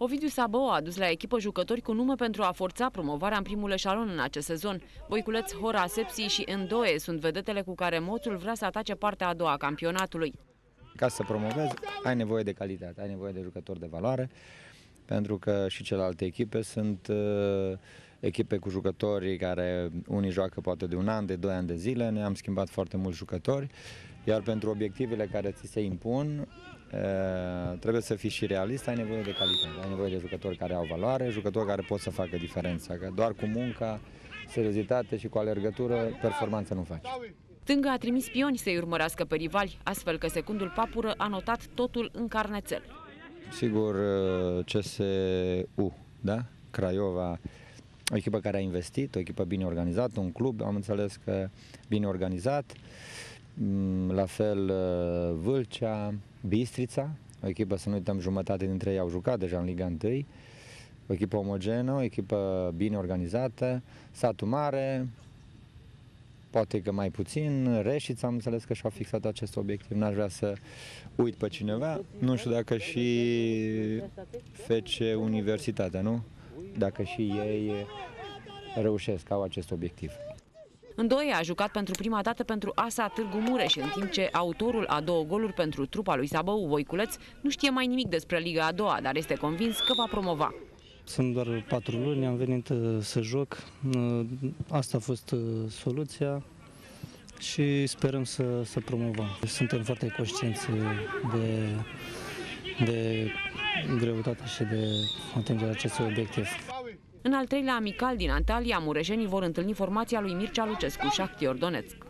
Ovidiu Sabău a adus la echipă jucători cu nume pentru a forța promovarea în primul eșalon în acest sezon. Voiculeț, Hora, Sepsi și Endoe sunt vedetele cu care Moțul vrea să atace partea a doua a campionatului. Ca să promovezi, ai nevoie de calitate, ai nevoie de jucători de valoare, pentru că și celelalte echipe sunt uh, echipe cu jucători care unii joacă poate de un an, de doi ani de zile, ne am schimbat foarte mulți jucători, iar pentru obiectivele care ți se impun, uh, trebuie să fii și realist, ai nevoie de calitate, ai nevoie de jucători care au valoare, jucători care pot să facă diferența, că doar cu munca, seriozitate și cu alergătură, performanță nu faci. Tânga a trimis pioni să-i urmărească pe rivali, astfel că secundul Papură a notat totul în carnețel. Sigur, uh, CSU, da? Craiova, o echipă care a investit, o echipă bine organizată, un club, am înțeles că bine organizat, mm, la fel uh, Vâlcea, Bistrița, o echipă, să nu uităm, jumătate dintre ei au jucat deja în Liga 1, o echipă omogenă, o echipă bine organizată, satul mare, poate că mai puțin, Reșița am înțeles că și-au fixat acest obiectiv, n-aș vrea să uit pe cineva, nu știu dacă și fece Universitatea, nu? Dacă și ei reușesc, au acest obiectiv. Îndoie a jucat pentru prima dată pentru ASA Târgu Mureș, în timp ce autorul a două goluri pentru trupa lui Sabău Voiculeț nu știe mai nimic despre Liga a doua, dar este convins că va promova. Sunt doar patru luni, am venit uh, să joc. Uh, asta a fost uh, soluția și sperăm să, să promovăm. Suntem foarte conștienți de, de greutatea și de atingerea acestui obiectiv. În al treilea amical din Antalya, murejenii vor întâlni formația lui Mircea Lucescu, Shakhtyor Donetsk.